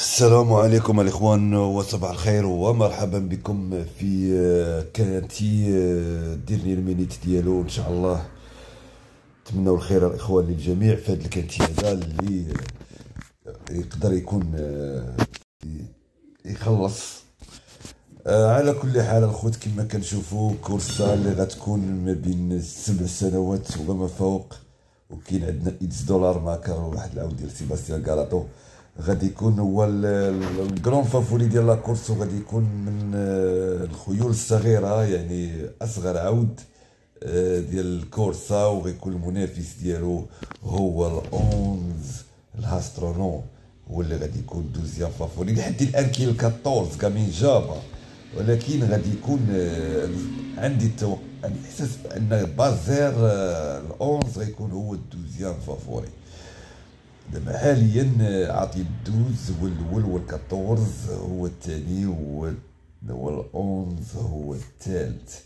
السلام عليكم الإخوان وصباح الخير ومرحبا بكم في آه، quinté آه، dernière minute ديالو إن شاء الله. نتمنوا الخير الإخوان للجميع في هذا ال quinté هذا اللي آه، يقدر يكون يخلص. على كل حال الخوت كما كنشوفوا كورسا اللي غتكون ما بين سبع سنوات وما فوق وكاين عندنا إكس دولار ماكر واحد العاود ديال سيباستيان كالاطو غادي يكون هو الجرون فافوري ديال لا كورس وغادي يكون من آه، الخيول الصغيرة يعني أصغر عود آه، ديال الكورسا وغيكون المنافس ديالو هو الاونز الهاسترونو هو اللي غادي يكون دوزيام فافوري لحد الآن كاين 14 كامين جابا ولكن غادي يكون آه، عندي التوقع الاحساس ان بازير ال onze غيكون هو ال deuxième favori دابا حاليا عاطي ال douze هو الأول هو الثاني هو هو الثالث.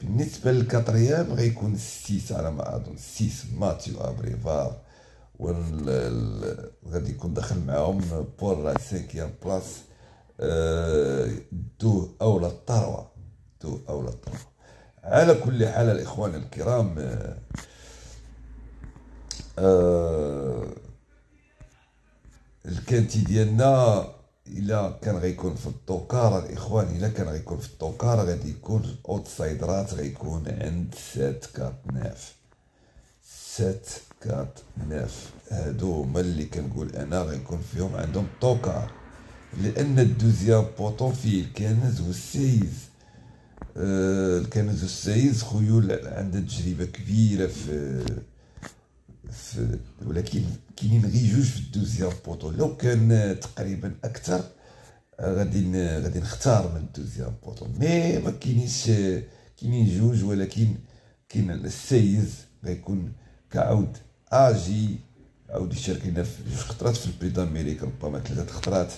بالنسبة لل quatrième غيكون ال six على ما أظن ال six ماتيو أبريفار. غادي يكون داخل معاهم pour la cinquième place deux أولا ال trois. deux أولا ال trois. على كل حال الإخوان الكرام آه ال quinté ديالنا إلا كان غيكون في ال tocard الاخوان إلا كان غيكون في ال tocard غادي يكون outsider ات غيكون عند sept quatre neuf. sept quatre neuf. هادو هما اللي كنقول أنا غيكون فيهم عندهم tocard لأن ال deuxième poteau فيه ال quinze وال seize. آه ال quinze وال seize خيول عندها تجربة كبيرة في في ولكن كاينين غير جوج في ال deuxième poteau لو كان تقريبا أكثر غادي غادي نختار من ال deuxième poteau mais ما كاينينش كاينين جوج ولكن كاين ال seize غيكون كعود آجي عاود يشارك لنا في جوج خطرات في ال Prix d'Amérique. ربما ثلاثة خطرات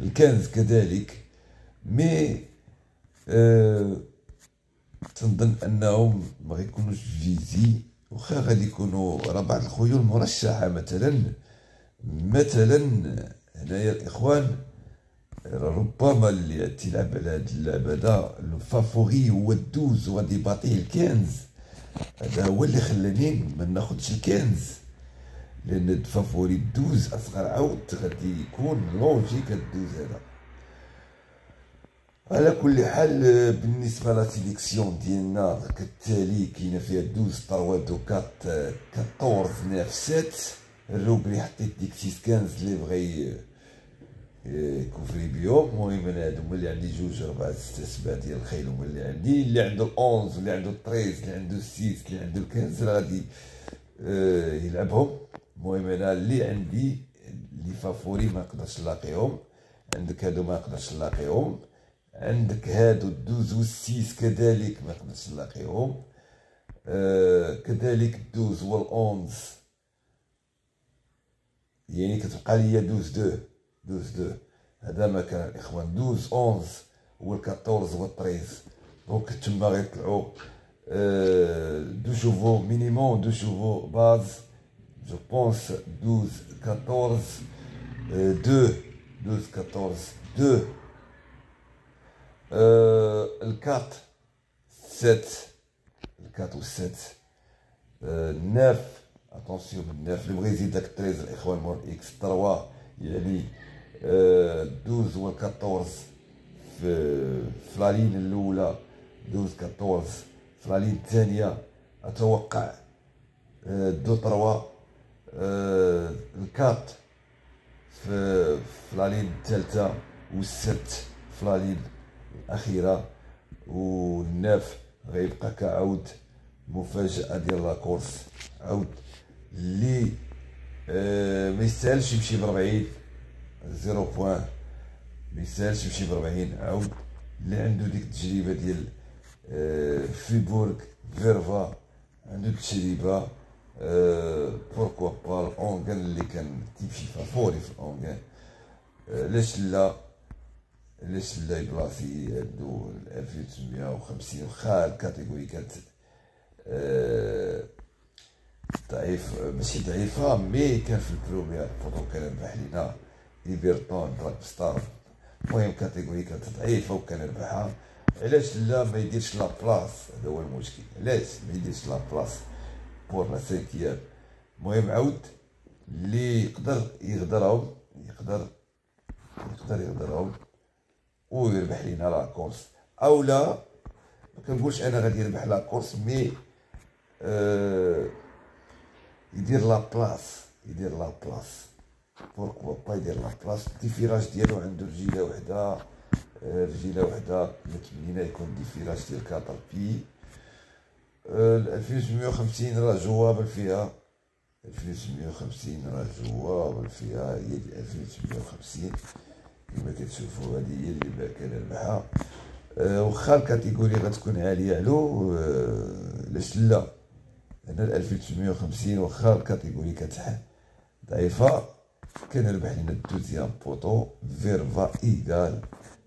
ال quinze كذلك. mais أه تنظن أنهم ما غيكونوش visés. واخا غادي يكونوا راه بعض الخيول مرشحة مثلا مثلا هنايا الإخوان ربما اللي تيلعب على هاد اللعبة هذا ال favori هو ال douze وغادي يباطيه ال quinze. هذا هو اللي خلاني ما ناخذش ال quinze. لأن ال favori ال douze أصغر عود غادي يكون logique ال douze هذا. على كل حال بالنسبة la sélection ديالنا كالتالي كاينة فيها 12 3 دو 4 14 9 7 الروبري حطيت ديك 6 15 اللي بغى يكوفري بيهم. المهم أنا هادو هما اللي عندي جوج ربعة ستة سبعة ديال الخيل هما اللي عندي. اللي عنده ال onze اللي عنده ال treize اللي عنده ال six اللي عنده ال quinze راه غادي يلعبهم. المهم أنا اللي عندي les favoris ما نقدرش نلاقيهم. عندك هادو ما نقدرش نلاقيهم. عندك هادو ال douze وال six كذلك ما نقدرش نلاقيهم. آه كذلك ال douze وال onze يعني كتبقى ليا douze deux douze deux. هذا ما كان الإخوان. douze onze هو ال quatorze هو ال treize donc تما غيطلعو. آه دو شوفو مينيموم دو شوفو باز. جو بونس دوز كاتورز دو دوز كاتورز دو Euh, le 4, 7, le 4 ou 7, euh, 9, attention, 9, le Brésil avec 13, l'Ikhwan X3, يعني euh, 12 و 14 في في ligne الأولى. 12 14 في ligne الثانية. أتوقع deux trois. ال quatre في في ligne الثالثة. وال sept في ligne الأخيرة وال neuf غيبقى كعود مفاجأة ديال la course. عود اللي آه ما يستاهلش يمشي ب 40 زيرو بوان. ما يستاهلش يمشي ب 40 عود اللي عنده ديك التجربة ديال آه فيبورغ فيرفا عنده تجربه آه بوركوا با الاونغان اللي كان تيمشي فافوري في الاونغان علاش لا علاش لا يبلاصي عندو 1950 واخا الكاتيجوري كانت آه ضعيف ماشي ضعيفة mais كان في ال premier poteau كان ربح لينا. ايفرتون ضرب ستار المهم catégorie كانت ضعيفة وكان ربحها علاش لا ما يديرش لا هذا هو المشكل. علاش ما يديرش لا pour la cinquième المهم عاود اللي يقدر يغدرهم يقدر يقدر يغدرهم. ويربح لينا la course. أو لا ما كنقولش أنا غادي يربح la course mais آه يدير la place يدير la place pourquoi pas يدير la place ال déferrage ديالو عنده رجيلة وحدة رجيلة وحدة متمنينا يكون déferrage ديال 4 بي. 2850 راه جوابل فيها. 2850 راه جوابل فيها هي دي 2850 كما كتشوفوا هذه هي اللي كان ربحها أه واخا الكاتيجوري غتكون عالية علو علاش أه لا. هنا 2950 واخا الكاتيجوري كتح ضعيفة. كنربح لنا الدوزيام بوطو فيرفا إيغال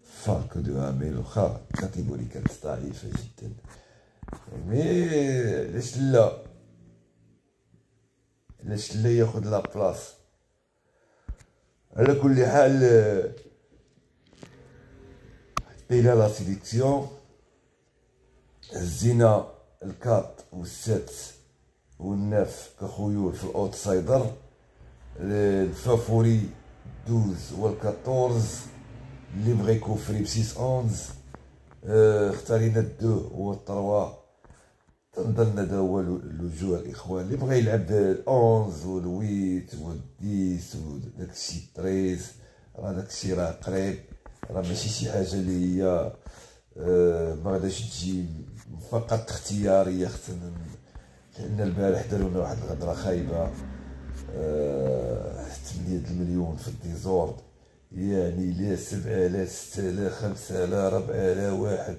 فالك دو اميل واخا كاتيجوري كانت ضعيفة جدا. مي علاش لا؟ علاش لا ياخد لا بلاص. على كل حال إلى la sélection هزينا ال quatre وال sept وال neuf كخيول في ال outsider ال favori douze وال quatorze. اللي بغا يكوفري ب six onze. اختارينا ال deux وال trois تنظن هذا هو الوجوه الاخوان اللي بغا يلعب ال onze وال huit وال dix وداكشي treize راه داكشي راه قريب. راه ماشي شي حاجة اللي هي ما غاداش تجي فقط اختيارية خصنا لأن البارح داروا لنا واحد الغدرة خايبة 8 المليون في الديزورد يعني لا سبعة لا ستة لا خمسة لا ربعة لا واحد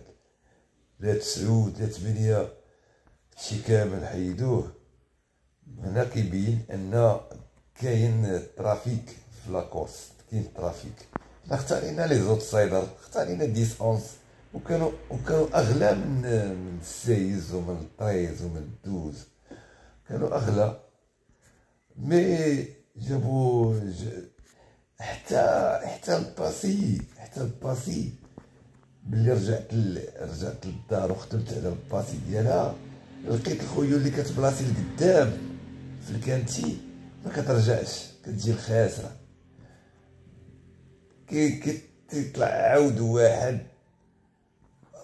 لا تسعود لا ثمانية هادشي كامل حيدوه. هنا كيبين أن كاين trafic في la course كاين trafic. اختارينا les outsiders اختارينا dix onze. وكانوا وكانوا أغلى من من ال seize ومن ال treize ومن ال douze كانوا أغلى. mais جابو حتى حتى ال passé حتى ال passé. ملي رجعت ل... رجعت للدار وخدمت على ال passé ديالها لقيت الخيول اللي كتبلاصي لقدام في الكانتي ما كترجعش كتجي الخاسرة. كي كيطلع عاود واحد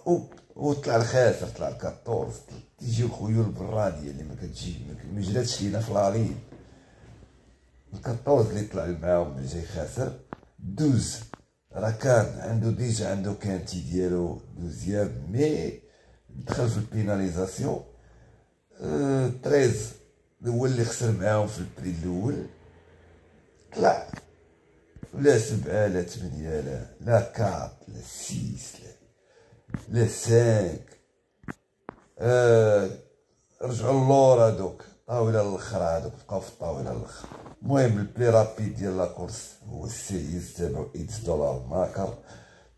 و وطلع الخاسر طلع الكاطورز تيجيو خيول برانيه اللي ما كتجي ما جراتش لينا في لارين الكطوز اللي طلع معاهم اللي جاي خاسر دوز. راه كان عنده ديجا عنده كانتي ديالو دوزيام مي دخل في ال pénalisation. آه treize هو اللي خسر معاهم في ال prix الأول. طلع. لا سبعة لا ثمانية لا لا quatre لا six لا لا cinq. آه رجعوا اللور هادوك طاولة الآخر هادوك بقاو في الطاولة الآخر المهم ال plus rapide ديال la course هو ال seize تابعو إكس دولار ماكر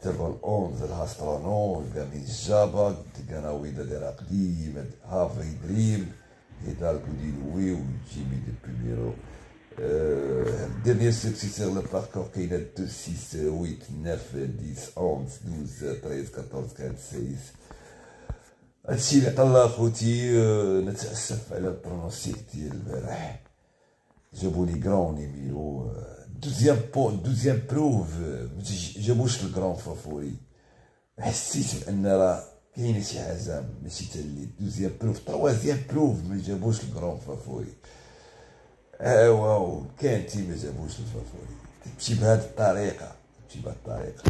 تابعو الأونز الهاسترونو الكامين جابا كاناويدا ديرها قديمة هافي دريم هيدالكو دي لوي وجيمي دي بيميرو dernier successeur le parcours كاينة دو سيس ويت ناف ديس اونز دوز تريز كاتورز كان سيس هادشي اللي عطا خوتي نتاسف على البرونوسيك ديال البارح جابوا لي كرون يميلو deuxième بو deuxième épreuve ما جابوش ال grand favori حسيت بان راه كاينة شي حاجة ماشي تا اللي deuxième épreuve troisième épreuve ما جابوش ال grand favori ايوا quinté ما جابوش ال favori تمشي بهذه الطريقة تمشي بهذه الطريقة.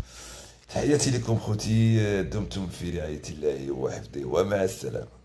تحياتي لكم خوتي دمتم في رعاية الله وحفظه ومع السلامة.